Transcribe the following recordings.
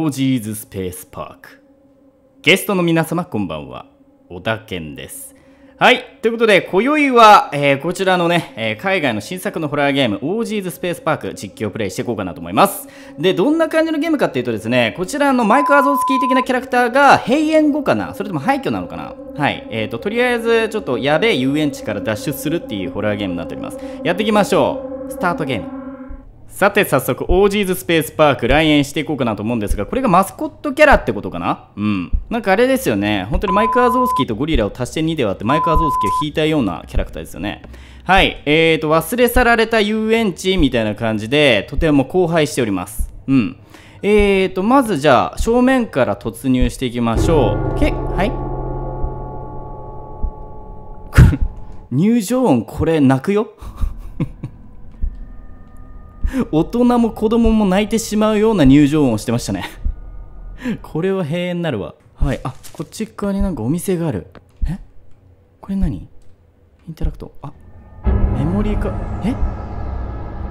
オージーズスペースパークゲストの皆様こんばんは。小田健です。はい。ということで今宵は、えー、こちらのね、えー、海外の新作のホラーゲームオージーズスペースパーク実況プレイしていこうかなと思います。でどんな感じのゲームかっていうとですねこちらのマイク・アゾースキー的なキャラクターが閉園後かな？それとも廃墟なのかな？はい。えーと、とりあえずちょっとやべえ遊園地から脱出するっていうホラーゲームになっております。やっていきましょう。スタートゲーム。さて早速オージーズスペースパーク来園していこうかなと思うんですがこれがマスコットキャラってことかな？うん。なんかあれですよね。本当にマイク・アゾースキーとゴリラを足して2で割ってマイク・アゾースキーを引いたようなキャラクターですよね。はい。えーと忘れ去られた遊園地みたいな感じでとても荒廃しております。うん。えーとまずじゃあ正面から突入していきましょう。けはい。入場音これ泣くよ？大人も子供も泣いてしまうような入場音をしてましたね。これは閉園になるわ。はい。あこっち側になんかお店がある。え？これ何？インタラクト。あメモリーか。え？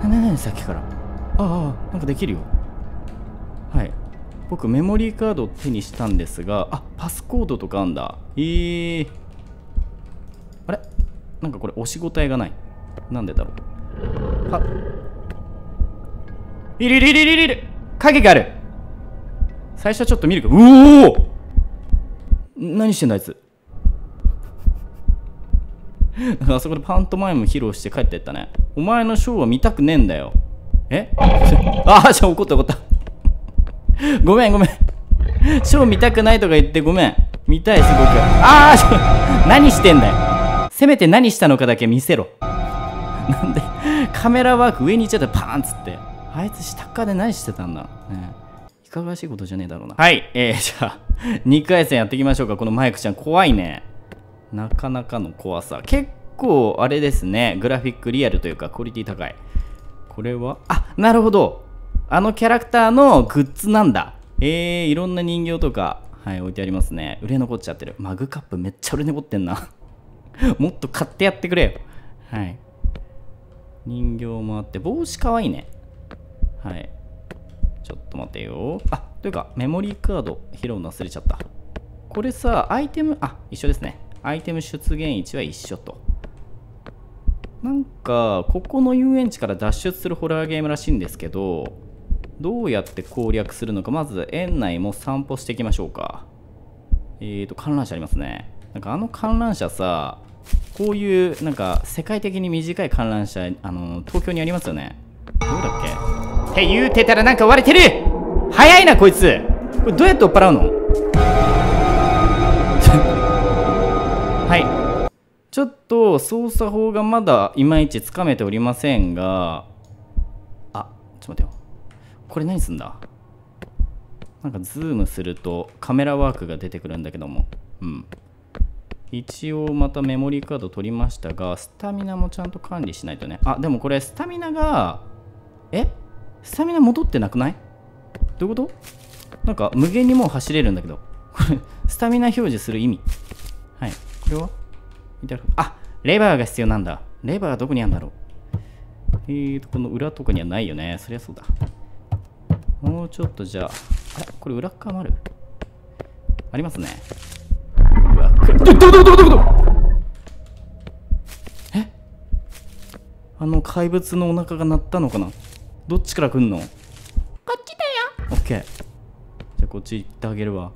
なななにさっきから。ああなんかできるよ。はい。僕メモリーカードを手にしたんですがあパスコードとかあんだ。えー、あれ？なんかこれ押し応えがない。なんでだろう。はいるいるいるいる。いる影がある。最初はちょっと見るか。うお何してんだあいつ。あそこでパントマイム披露して帰ってったね。お前のショーは見たくねえんだよ。え？ああじゃあ怒った怒った。ごめんごめん。ショー見たくないとか言ってごめん。見たいすごくああ何してんだよ。せめて何したのかだけ見せろ。なんでカメラワーク上に行っちゃった。パーンっつって。あいつ下っ側で何してたんだ？ね。いかがわしいことじゃねえだろうな。はい。えー、じゃあ2回戦やっていきましょうか。このマイクちゃん怖いね。なかなかの怖さ。結構あれですね。グラフィックリアルというかクオリティ高い。これは？あなるほど。あのキャラクターのグッズなんだ。えー、いろんな人形とか。はい置いてありますね。売れ残っちゃってる。マグカップめっちゃ売れ残ってんな。もっと買ってやってくれよ。はい。人形もあって帽子かわいいね。はい。ちょっと待てよ。あというかメモリーカード拾うの忘れちゃった。これさアイテムあ一緒ですね。アイテム出現位置は一緒と。なんかここの遊園地から脱出するホラーゲームらしいんですけどどうやって攻略するのかまず園内も散歩していきましょうか。えーと観覧車ありますね。なんかあの観覧車さこういうなんか世界的に短い観覧車あの東京にありますよね。どうだっけ？って言うてたらなんか割れてる。早いなこいつ。これどうやって追っ払うの？はい。ちょっと操作法がまだいまいちつかめておりませんが。あちょっと待ってよ。これ何すんだ？なんかズームするとカメラワークが出てくるんだけども。うん。一応またメモリーカード取りましたがスタミナもちゃんと管理しないとね。あでもこれスタミナがえ？スタミナ戻ってなくない？どういうこと？なんか無限にもう走れるんだけど。これ、スタミナ表示する意味。はい。これは？あ、レバーが必要なんだ。レバーはどこにあるんだろう？えーと、この裏とかにはないよね。そりゃそうだ。もうちょっとじゃあ、あれ？これ裏側もある？ありますね。うわ、くど、ど、ど、ど、ど、どえあの怪物のお腹が鳴ったのかなどっちから来んの？こっちだよ。オッケー。じゃあこっち行ってあげるわ。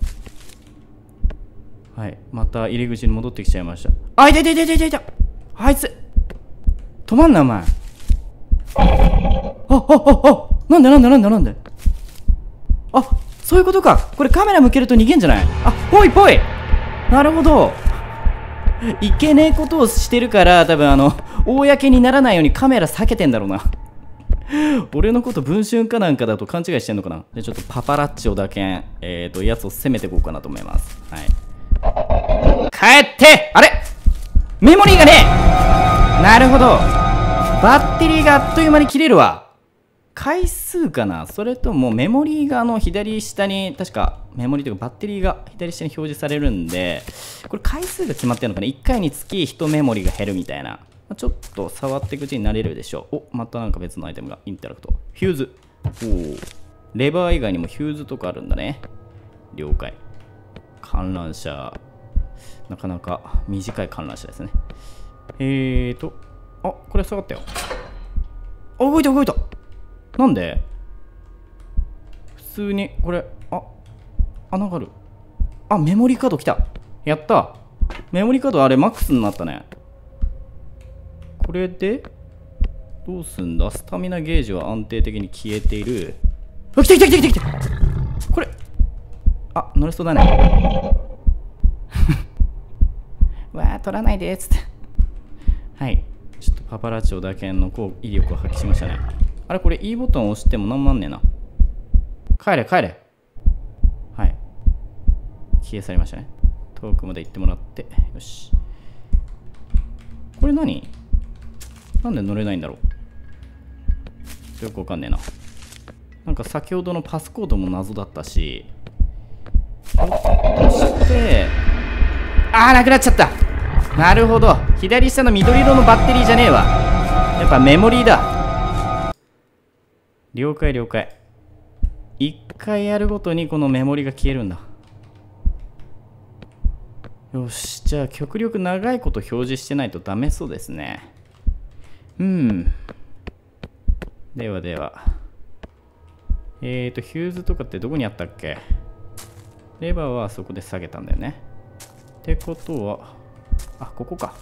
はい。また入り口に戻ってきちゃいました。あいたいたいたいたいた。あいつ。止まんなお前。ああああ。なんでなんでなんでなんで？あそういうことか。これカメラ向けると逃げんじゃない？あぽいぽい。なるほど。いけねえことをしてるから多分あの公にならないようにカメラ避けてんだろうな俺のこと文春かなんかだと勘違いしてんのかな？じゃちょっとパパラッチをだけ、えっ、ー、と、やつを攻めていこうかなと思います。はい。帰ってあれ？メモリーがねなるほど。バッテリーがあっという間に切れるわ。回数かな？それともメモリーがあの左下に、確かメモリーというかバッテリーが左下に表示されるんで、これ回数が決まってるのかな ?1 回につき1メモリーが減るみたいな。ちょっと触っていくうちになれるでしょう。お、またなんか別のアイテムが。 Interact。Fuse。おレバー以外にもヒューズとかあるんだね。了解。観覧車。なかなか短い観覧車ですね。えーと。あこれ下がったよ。あ動いた動いた。なんで？普通にこれあ穴がある。あメモリーカード来た。やった。メモリーカードあれマックスになったね。これでどうすんだ？スタミナゲージは安定的に消えている。あ来た来た来た来た来た。これ。あ乗れそうだね。わあ取らないでっつって。はい。ちょっとパパラッチョだけのこう威力を発揮しましたね。あれこれ E ボタンを押しても何もなんねえな。帰れ帰れ。はい。消え去りましたね。遠くまで行ってもらって。よし。これ何？なんで乗れないんだろう？よくわかんねえな。なんか先ほどのパスコードも謎だったし。ひょっとして。あーなくなっちゃった。なるほど。左下の緑色のバッテリーじゃねえわ。やっぱメモリーだ。了解了解。一回やるごとにこのメモリが消えるんだ。よし。じゃあ極力長いこと表示してないとダメそうですね。うん。ではでは。えーとヒューズとかってどこにあったっけ？レバーはそこで下げたんだよね。ってことはあここか。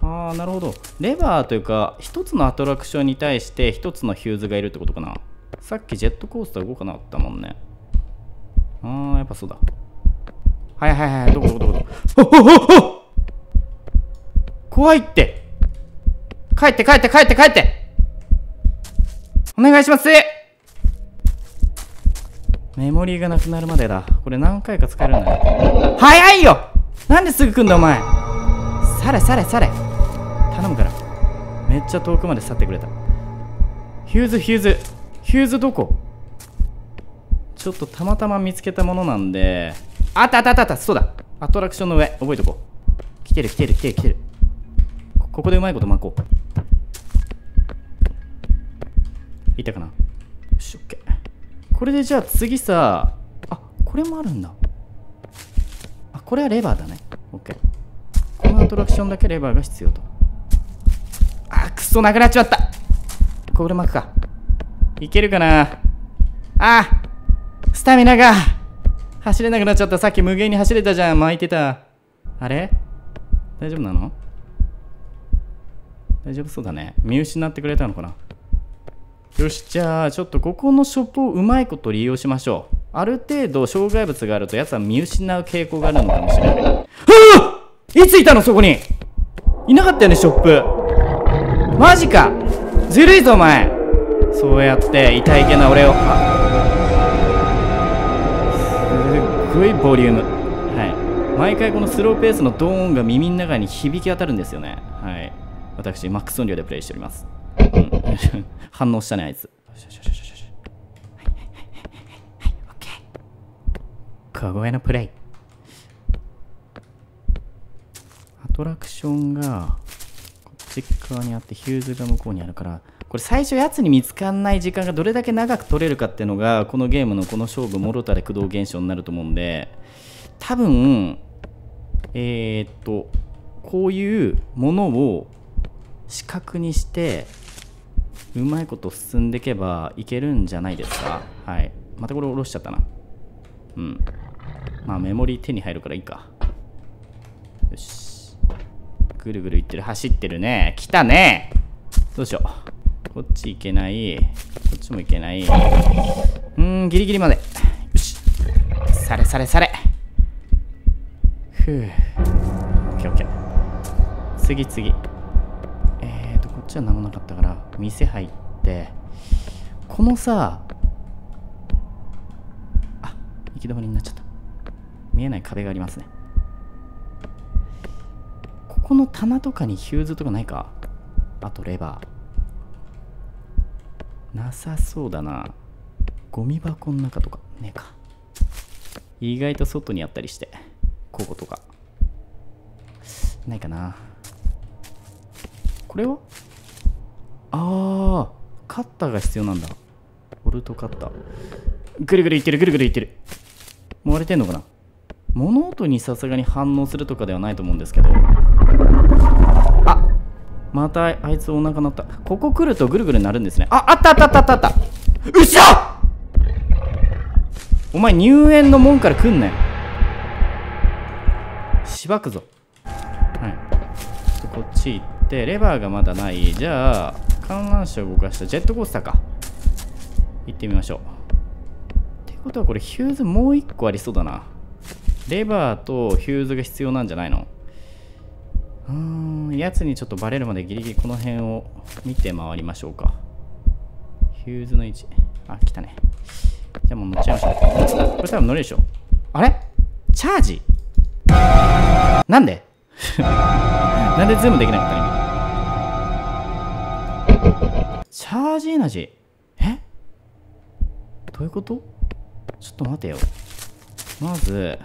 ああなるほど。レバーというか一つのアトラクションに対して一つのヒューズがいるってことかな。さっきジェットコースター動かなかったもんね。ああやっぱそうだ。はいはいはいどこどこどこどこ？怖いって！帰って帰って帰って帰って。お願いします。メモリーがなくなるまでだ。これ何回か使えるんだよ。早いよ。なんですぐ来んだお前。されされされ。頼むから。めっちゃ遠くまで去ってくれた。ヒューズヒューズ。ヒューズどこ？ちょっとたまたま見つけたものなんで。あったあったあったあった。そうだ。アトラクションの上。覚えとこう。来てる来てる来てる来てる。こここでうまいこと巻こういたかな。よしオッケー。これでじゃあ次さあこれもあるんだ。あこれはレバーだね。オッケー。このアトラクションだけレバーが必要と。あくそなくなっちまった。これ巻くか。いけるかな。あスタミナが。走れなくなっちゃった。さっき無限に走れたじゃん。巻いてた。あれ？大丈夫なの？大丈夫そうだね。見失ってくれたのかな。よしじゃあちょっとここのショップをうまいこと利用しましょう。ある程度障害物があるとやつは見失う傾向があるのかもしれない。はあいついたのそこに！いなかったよねショップ。マジか！ずるいぞお前。そうやって痛いけな俺を。あすっごいボリューム。はい。毎回このスローペースのドーンが耳の中に響き当たるんですよね。はい。私マックス音量でプレイしております、反応したねあいつ。はい。はい。はい。はい。はい。オッケー小声のプレイアトラクションがこっち側にあってヒューズが向こうにあるからこれ最初やつに見つかんない。時間がどれだけ長く取れるかってい。うのがこのゲームのこの勝負もろたで駆動現象になると思うんで多分えー、っとこうい。うものを視覚にしてうまいこと進んでいけばいけるんじゃないですか？はい。またこれ下ろしちゃったな。うん。まあメモリー手に入るからいいか。よし。ぐるぐるいってる。走ってるね。来たね。どうしよう。こっち行けない。こっちも行けない。うーんギリギリまで。よし。されされされ。ふう。オッケーオッケー。次次。ちは何もなかったから店入ってこのさあ行き止まりになっちゃった。見えない壁がありますね。ここの棚とかにヒューズとかないか？あとレバー。なさそうだな。ゴミ箱の中とか。ねえか。意外と外にあったりしてこことか。ないかな。これは？ああカッターが必要なんだ。ボルトカッター。ぐるぐるいってるぐるぐるいってる。もう割れてんのかな？物音にさすがに反応するとかではないと思うんですけど。あまたあいつお腹鳴った。ここ来るとぐるぐるなるんですね。ああったあったあったあった。あっ！た後ろお前入園の門から来んなよ。しばくぞ。はい。こっち行ってレバーがまだない。じゃあ観覧車を動かしたジェットコースターか。行ってみましょう。ってことはこれヒューズもう一個ありそうだな。レバーとヒューズが必要なんじゃないの？うーんやつにちょっとバレるまでギリギリこの辺を見て回りましょうか。ヒューズの位置。あ来たね。じゃあもう乗っちゃいましょう。これ多分乗れるでしょ。あれ？チャージ？なんで？なんでズームできなかった今チャージエナジー。え？どういうこと？ちょっと待てよ。まず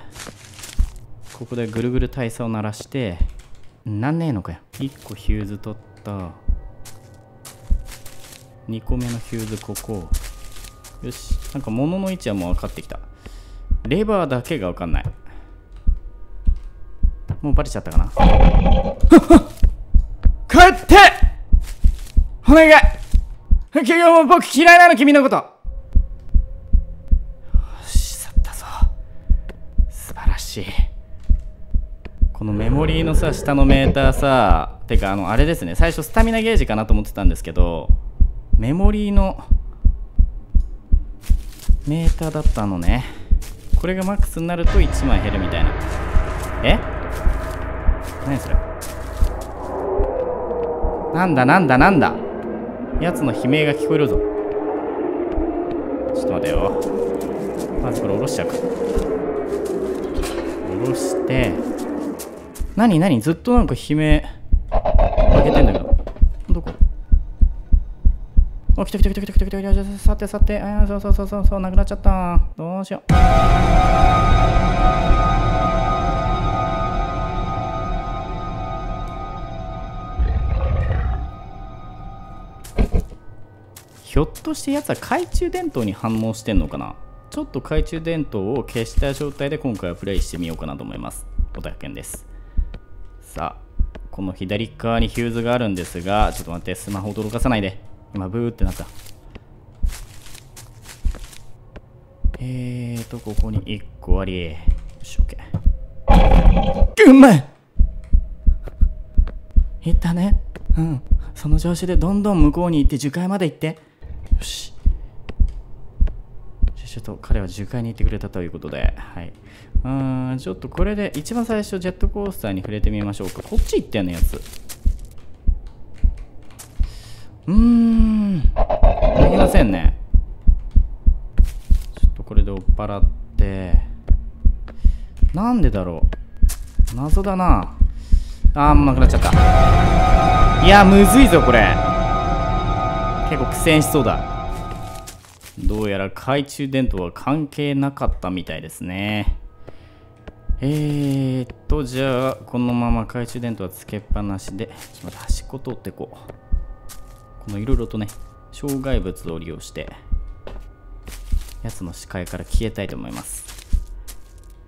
ここでぐるぐる体操を鳴らしてなんねえのかよ。1個ヒューズ取った。2個目のヒューズここ。よし。なんか物の位置はもう分かってきた。レバーだけが分かんない。もうバレちゃったかな。帰って！お願い！結局もう僕嫌いなの君のこと。よし去ったぞ。素晴らしい。このメモリーのさ下のメーターさてかあのあれですね。最初スタミナゲージかなと思ってたんですけどメモリーのメーターだったのね。これがマックスになると1枚減るみたいな。え？何それ？なんだなんだなんだ？やつの悲鳴が聞こえるぞ。ちょっと待てよ。まずこれ下ろしちゃうか。下ろして。何何？ずっとなんか悲鳴上げてんだけど。どこ？あ来た来た来た来た来た来た来たさてさてあそうそうそうそうそう。なくなっちゃった。どうしよう。ひょっとしてやつは懐中電灯に反応してんのかな？ちょっと懐中電灯を消した状態で今回はプレイしてみようかなと思います。おたけんです。さあこの左側にヒューズがあるんですがちょっと待ってスマホ驚かさないで。今ブーってなった。えーとここに1個あり。よし OK うまいいったね。うん。その調子でどんどん向こうに行って樹海まで行って。よし。ちょっと彼は樹海に行ってくれたということで。はい。うんちょっとこれで一番最初ジェットコースターに触れてみましょうか。こっち行ってんのやつ。うーん。できませんね。ちょっとこれで追っ払って。なんでだろう。謎だな。あーうまくなっちゃった。いやむずいぞこれ。結構苦戦しそうだ。どうやら懐中電灯は関係なかったみたいですね。えーっとじゃあこのまま懐中電灯はつけっぱなしでちょっと待って端っこ通ってこう。このいろいろとね障害物を利用してやつの視界から消えたいと思います。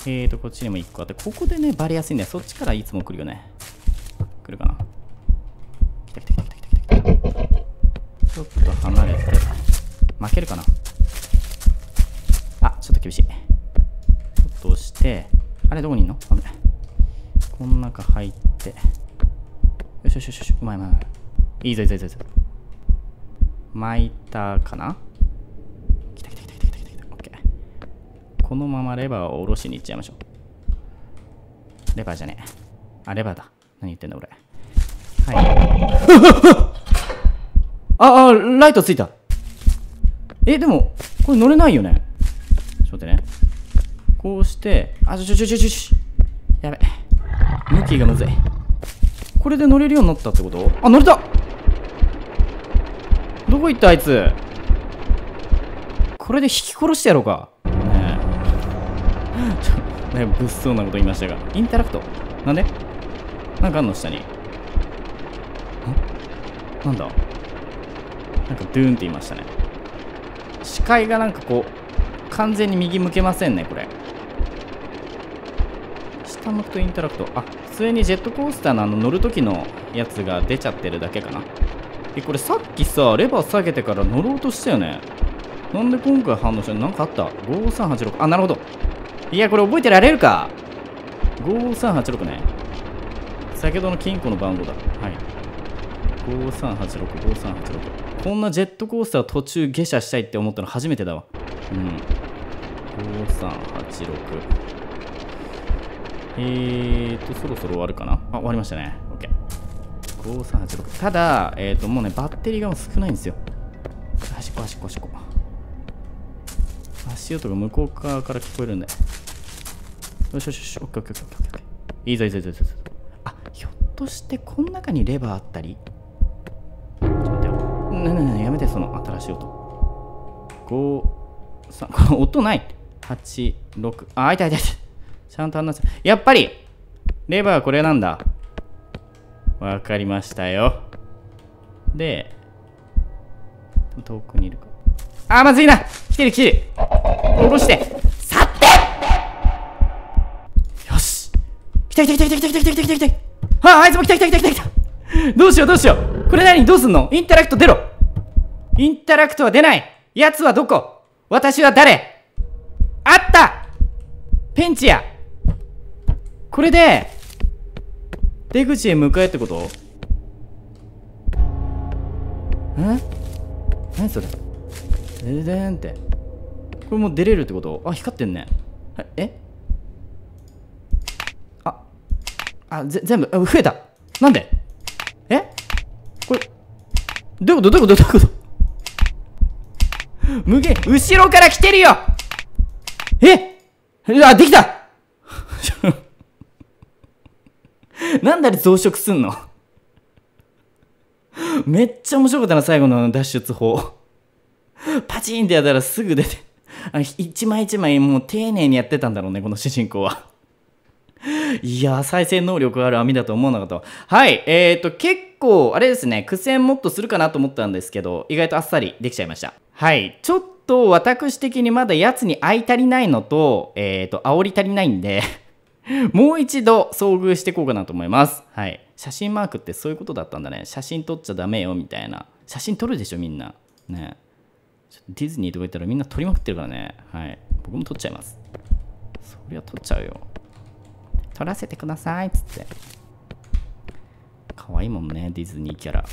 えーとこっちにも1個あってここでねバレやすいんだよ。そっちからいつも来るよね。来るかな。来た来た来た。ちょっと離れて負けるかな？あちょっと厳しい。ちょっと押してあれどこにいんの？あれこの中入ってよしよしよしよしうまいうまいいいぞいいぞいいぞいいぞ。巻いたかな？来た来た来た来た来た来たオッケー。このままレバーを下ろしに行っちゃいましょう。レバーじゃねえ。あレバーだ。何言ってんだ俺はい。ああライトついた。えでもこれ乗れないよね。ちょっと待ってね。こうしてあちょちょちょちょちょちょやべ。向きがむずい。これで乗れるようになったってこと？あ乗れた。どこ行ったあいつ？これで引き殺してやろうか。ねえ。ちょだいぶ物騒なこと言いましたが。インタラクト。なんで？なんかあんの下に。んなんだ？なんかドゥーンって言いましたね。視界がなんかこう完全に右向けませんねこれ。下向くとインタラクト。あ普通にジェットコースターのあの乗る時のやつが出ちゃってるだけかな。えこれさっきさレバー下げてから乗ろうとしたよね。なんで今回反応したのなんかあった？5386あなるほど。いやこれ覚えてられるか。5386ね。先ほどの金庫の番号だ。はい。5386、5386。こんなジェットコースター途中下車したいって思ったの初めてだわ。うん。5386。えーと、そろそろ終わるかな？あ、終わりましたね。OK。5386。ただ、えーと、もうね、バッテリーが少ないんですよ。端っこ、端っこ、端っこ。足音が向こう側から聞こえるんで。よしよしよし、オッケーオッケーオッケーオッケー。いいぞいいぞいいぞいいぞ。あ、ひょっとしてこの中にレバーあったり？ねねねやめて、その新しい音。5、3、音ない。8、6、あ、いたいたいた。ちゃんと話す。やっぱりレバーはこれなんだ。わかりましたよ。で、遠くにいるか。あ、まずいな来てる来てる下ろして去ってよし来た来た来た来た来た来た来た来た来た来たああいつも来た来た来た来た来たどうしようどうしようこれ何どうすんの？インタラクト出ろインタラクトは出ない。奴はどこ？私は誰？あった！ペンチや！これで出口へ向かえってこと？ん何それ？ででんって。これもう出れるってこと？あ光ってんね。え？ああぜ全部あ増えた。なんで？え？これどういうこと？どういうこと？どういうこと？無限後ろから来てるよ。え？あできた。なんであれ増殖すんの？めっちゃ面白かったな最後の脱出法。パチンってやったらすぐ出てあ一枚一枚もう丁寧にやってたんだろうねこの主人公は。いや再生能力ある網だと思わなかったはいえーと結構あれですね苦戦もっとするかなと思ったんですけど意外とあっさりできちゃいました。はい。ちょっと私的にまだやつに合い足りないのとえーと煽り足りないんで もう一度遭遇していこうかなと思います。はい。写真マークってそういうことだったんだね。写真撮っちゃダメよみたいな。写真撮るでしょみんな。ね。ディズニーとか行ったらみんな撮りまくってるからね。はい。僕も撮っちゃいます。そりゃ撮っちゃうよ。撮らせてくださいっつって。可愛いもんねディズニーキャラ。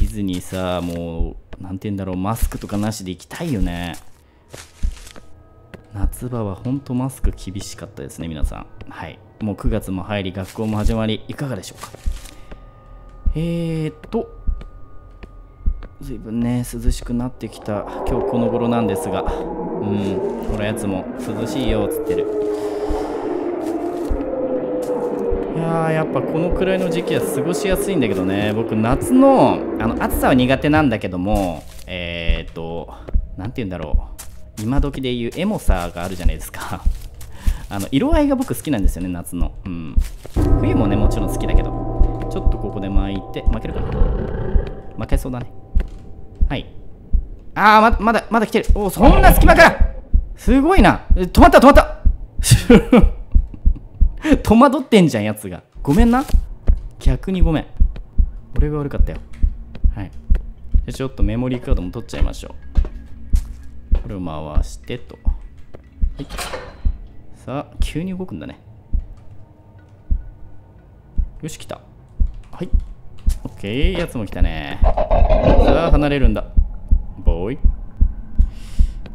ディズニーさもう何て言うんだろうマスクとかなしで行きたいよね。夏場は本当マスク厳しかったですね皆さん。はい。もう9月も入り学校も始まりいかがでしょうか。えーっとずいぶんね涼しくなってきた今日この頃なんですが。うんこのやつも涼しいよつってる。ややっぱこのくらいの時期は過ごしやすいんだけどね。僕夏のあの暑さは苦手なんだけどもえー、っと何て言うんだろう。今時で言うエモさがあるじゃないですか。あの色合いが僕好きなんですよね夏の。うん。冬もねもちろん好きだけど。ちょっとここで巻いて負けるかな。負けそうだね。はい。あーままだまだ来てる。おそんな隙間から。すごいな。止まった止まった。戸惑ってんじゃんやつが。ごめんな。逆にごめん。俺が悪かったよ。はい。じゃちょっとメモリーカードも取っちゃいましょう。これを回してと。はい。さあ急に動くんだね。よし来た。はい。オッケー。やつも来たね。さあ離れるんだ。ボーイ。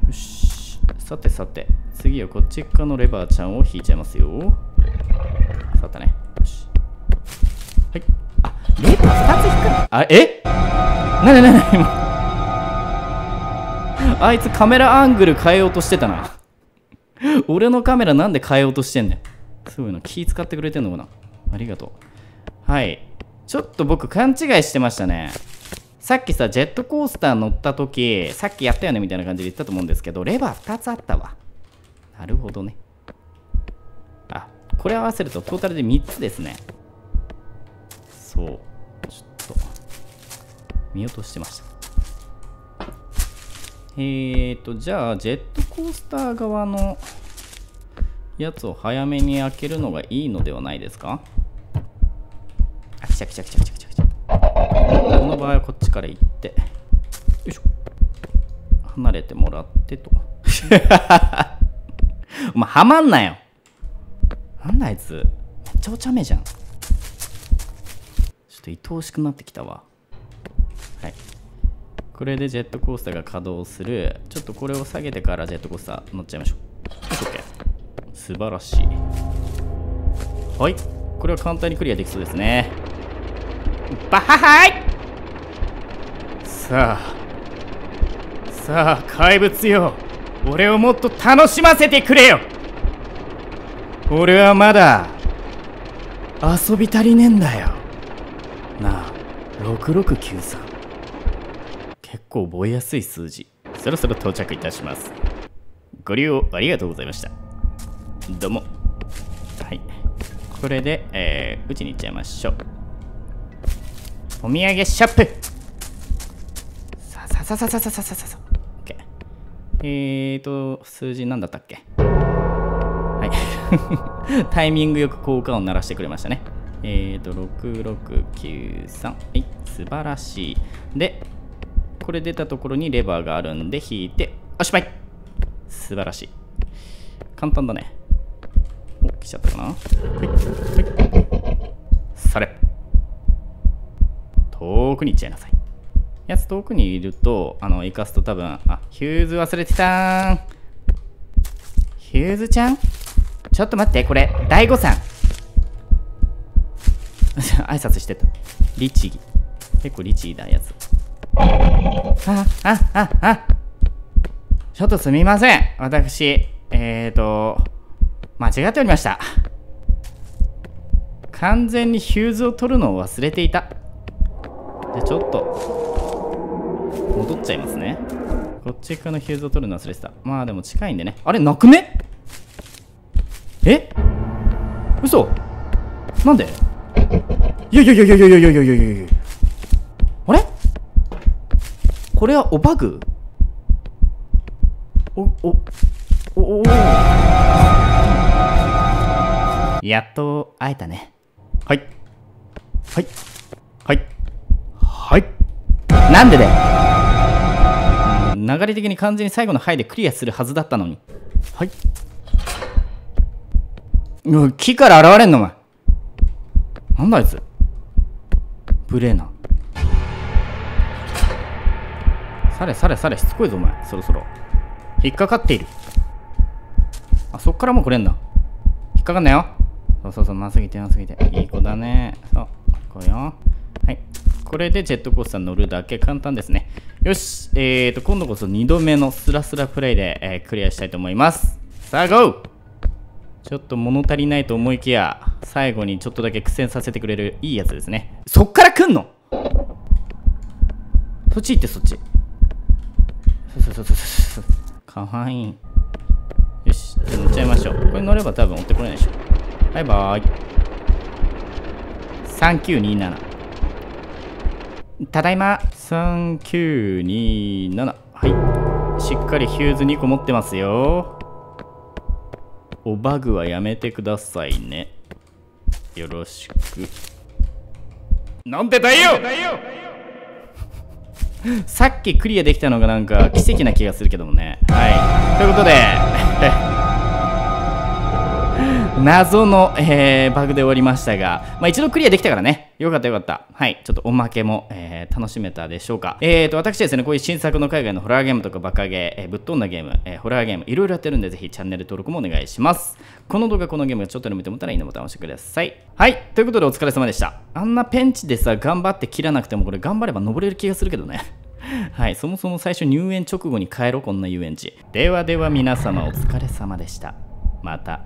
よし。さてさて。次はこっち側のレバーちゃんを引いちゃいますよ。さったね。よし。はい。あレバー2つ引くの？あえ？なになになに今？あいつカメラアングル変えようとしてたな。俺のカメラなんで変えようとしてんねん。すごいな気使ってくれてんのかな？ありがとう。はい。ちょっと僕勘違いしてましたね。さっきさジェットコースター乗った時さっきやったよねみたいな感じで言ったと思うんですけどレバー2つあったわ。なるほどね。あこれ合わせるとトータルで3つですね。そう。ちょっと。見落としてました。えーと、じゃあ、ジェットコースター側のやつを早めに開けるのがいいのではないですか？あ、来た来た来た来た来た来た。この場合はこっちから行って、よいしょ。離れてもらってと。お前、はまんなよ。なんだあいつ。めっちゃお茶目じゃん。ちょっと愛おしくなってきたわ。はい。これでジェットコースターが稼働する。ちょっとこれを下げてからジェットコースター乗っちゃいましょう。OK。素晴らしい。はい。これは簡単にクリアできそうですね。バハハイさあ。さあ、怪物よ。俺をもっと楽しませてくれよ。俺はまだ遊び足りねえんだよ。なあ6693結構覚えやすい数字。そろそろ到着いたします。ご利用ありがとうございました。どうも。はい。これで、えー、うちに行っちゃいましょう。お土産ショップ。さあさささささささえーと数字何だったっけ？はい。タイミングよく効果音鳴らしてくれましたね。えーと6693はい。素晴らしい。でこれ出たところにレバーがあるんで引いておしまい。素晴らしい。簡単だね。お来ちゃったかな？はい。はい。それ。遠くに行っちゃいなさい。やつ遠くにいるとあの生かすと多分あヒューズ忘れてたーヒューズちゃん？ちょっと待ってこれ大悟さん。挨拶してた。律儀結構律儀なやつ。あ、あ、あ、あ、ちょっとすみません。私、えーと、間違っておりました。完全にヒューズを取るのを忘れていた。じゃちょっと、戻っちゃいますね。こっち側のヒューズを取るの忘れてた。まあでも近いんでね。あれ、なくねえ？嘘なんで？いやいやいやいやいやいやいやいやいやいやあれ？これはおバグ？お、お、お、おやっと会えたね。はい。はい。はい。はい。なんでだよ。流れ的に完全に最後のハイでクリアするはずだったのに。はい。木から現れんのお前。なんだあいつ。ブレーナ。されされされしつこいぞお前そろそろ引っかかっているあそっからもう来れんだ引っかかんなよそうそうそうますぎてますぎていい子だねそうこうよはいこれでジェットコースター乗るだけ簡単ですね。よし。えーと今度こそ2度目のスラスラプレイで、えー、クリアしたいと思います。さあゴー!ちょっと物足りないと思いきや最後にちょっとだけ苦戦させてくれるいいやつですね。そっから来んの?そっち行ってそっち。そうそうそうそうかわいい。よし。じゃ乗っちゃいましょう。これ乗れば多分追ってこれないでしょ。バイバーイ3927ただいま。3927はい。しっかりヒューズ2個持ってますよ。おバグはやめてくださいね。よろしく。なんでだよ！さっきクリアできたのがなんか奇跡な気がするけどもね。はい。ということで、謎の、えー、バグで終わりましたが、まあ、一度クリアできたからね。よかったよかった。はい。ちょっとおまけも、えー、楽しめたでしょうか。えーと、私ですね、こういう新作の海外のホラーゲームとかバカゲー、えー、ぶっ飛んだゲーム、えー、ホラーゲーム、いろいろやってるんで、ぜひチャンネル登録もお願いします。この動画、このゲームがちょっとでも見てもらったらいいねボタンを押してください。はい。ということでお疲れ様でした。あんなペンチでさ、頑張って切らなくても、これ頑張れば登れる気がするけどね。はい、そもそも最初入園直後に帰ろこんな遊園地ではでは皆様お疲れ様でしたまた